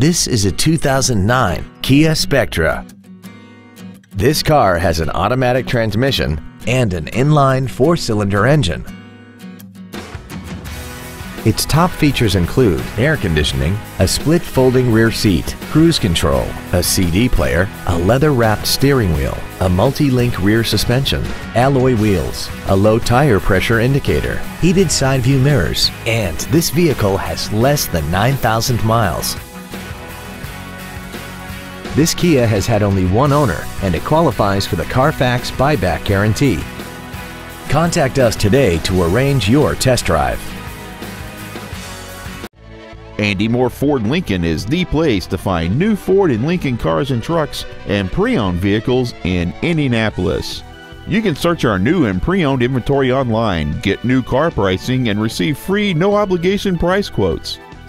This is a 2009 Kia Spectra. This car has an automatic transmission and an inline four-cylinder engine. Its top features include air conditioning, a split folding rear seat, cruise control, a CD player, a leather-wrapped steering wheel, a multi-link rear suspension, alloy wheels, a low tire pressure indicator, heated side view mirrors, and this vehicle has less than 9,000 miles. This Kia has had only one owner and it qualifies for the Carfax buyback guarantee. Contact us today to arrange your test drive. Andy Mohr Ford Lincoln is the place to find new Ford and Lincoln cars and trucks and pre owned vehicles in Indianapolis. You can search our new and pre owned inventory online, get new car pricing, and receive free no obligation price quotes.